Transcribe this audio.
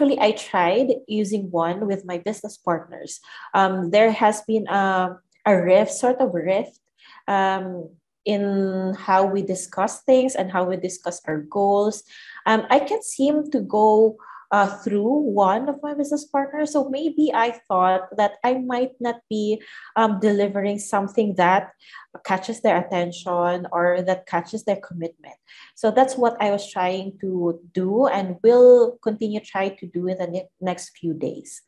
actually I tried using one with my business partners. Um, there has been a, a rift, sort of rift um, in how we discuss things and how we discuss our goals. Um, I can seem to go uh, through one of my business partners. So maybe I thought that I might not be um, delivering something that catches their attention or that catches their commitment. So that's what I was trying to do and will continue try to do in the ne- next few days.